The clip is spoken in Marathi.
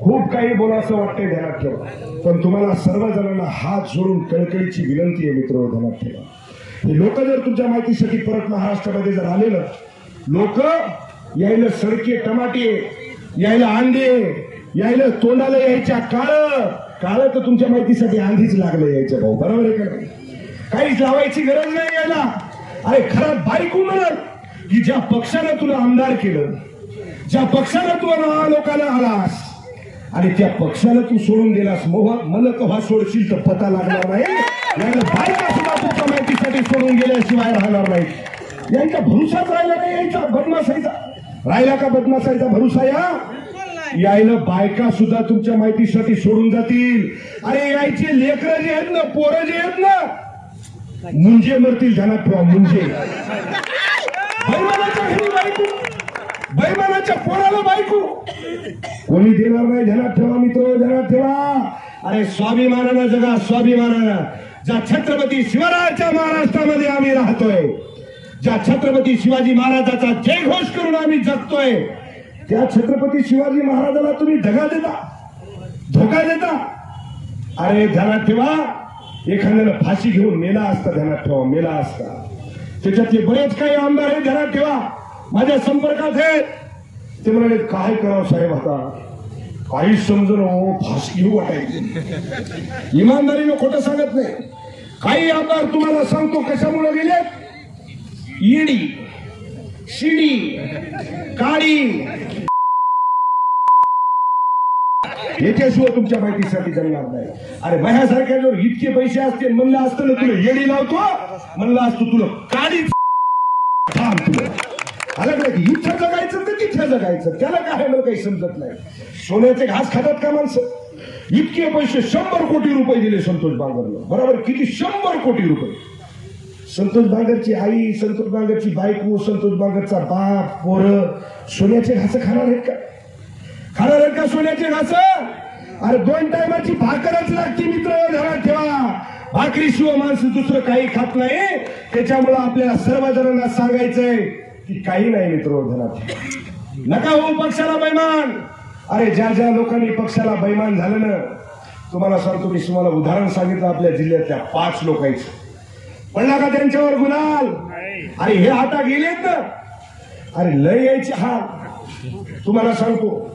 खूप काही बोलायचं वाटतंय ध्यानात ठेवा. पण तुम्हाला सर्व जणांना हात जोडून कळकळीची विनंती आहे मित्र ध्यानात ठेवा. हे लोक जर तुमच्या माहितीसाठी परत महाराष्ट्रामध्ये जर आले ना लोक यायला सडके टमाटे यायला आंधे यायला तोंडाला यायच्या काळ काळ तर तुमच्या माहितीसाठी आंधीच लागलं यायचं भाऊ बरोबर आहे का काहीच लावायची गरज नाही यायला. अरे खरं बायको म्हणत की ज्या पक्षानं तुला आमदार केलं ज्या पक्षाला तू ना लोकाला आलास आणि त्या पक्षाला तू सोडून गेलास मोहा मला कव्हा सोडशील तर पता लागणार नाही. बायका सुद्धा तुमच्या माहितीसाठी सोडून गेल्याशिवाय राहणार नाही यांचा भरुसाच राहिला नाही यांचा बदमाशाईचा. राहिला का बदमाशाईचा भरुसा या? यायला बायका सुद्धा तुमच्या माहितीसाठी सोडून जातील. अरे यायचे लेकरं जे आहेत ना पोरं जे आहेत ना मुंजे मरतील ध्यानात ठेवा मुंजे. बैमानाच्या बायको पोराला बायको. कोणी देणार नाही ध्यानात ठेवा मित्र ध्यानात ठेवा. अरे स्वाभिमानानं जगा स्वाभिमानानं. ज्या छत्रपती शिवरायाच्या महाराष्ट्रामध्ये आम्ही राहतोय ज्या छत्रपती शिवाजी महाराजाचा जय घोष करून आम्ही जगतोय त्या छत्रपती शिवाजी महाराजाला तुम्ही धगा देता. धोका देता. अरे ध्यानात ठेवा एखाद्यानं फाशी घेऊन मेला असता ध्यानात ठेवा मेला असता. त्याच्यातले बरेच काही आमदार आहे ध्यानात ठेवा. माझ्या संपर्कात आहे ते म्हणाले काय करावं साहेब आता? काहीच समजून हो फाशी घेऊ हो वाटायची. इमानदारीनं खोटं सांगत नाही. काही आमदार तुम्हाला सांगतो कशामुळे गेले? ईडी शिडी काळी याच्याशिवाय तुमच्या माहितीसाठी जमणार नाही. अरे माझ्यासारख्या जर इतके पैसे असते म्हणलं असतं ना तुला येडी लावतो म्हणलं असतो तुला काळी थांब तुला. आलं की इथं जगायचं तर तिथं जगायचं. त्याला काय मला काही समजत नाही. सोन्याचे घास खातात का माणसं? इतके पैसे शंभर कोटी रुपये दिले संतोष बांगरला बरोबर? किती शंभर कोटी रुपये? संतोष बांगरची आई संतोष बांगरची बायको संतोष बांगरचा बाप पोरं सोन्याचे घास खाणार आहेत का? खाणार आहेत का सोन्याचे घास? अरे दोन टायमाची भाकरच लागते मित्र घरात ठेवा. भाकरी शिव माणसं दुसरं काही खात नाही. त्याच्यामुळं आपल्याला सर्व जणांना सांगायचंय की काही नाही मित्र ध्यानात नका हो पक्षाला बैमान. अरे ज्या ज्या लोकांनी पक्षाला बैमान झालं ना तुम्हाला सांगतो मी तुम्हाला उदाहरण सांगितलं आपल्या जिल्ह्यातल्या पाच लोकांचं. पडला का त्यांच्यावर गुलाल. अरे हे आता गेलेत ना. अरे लय यायचे हा. तुम्हाला सांगतो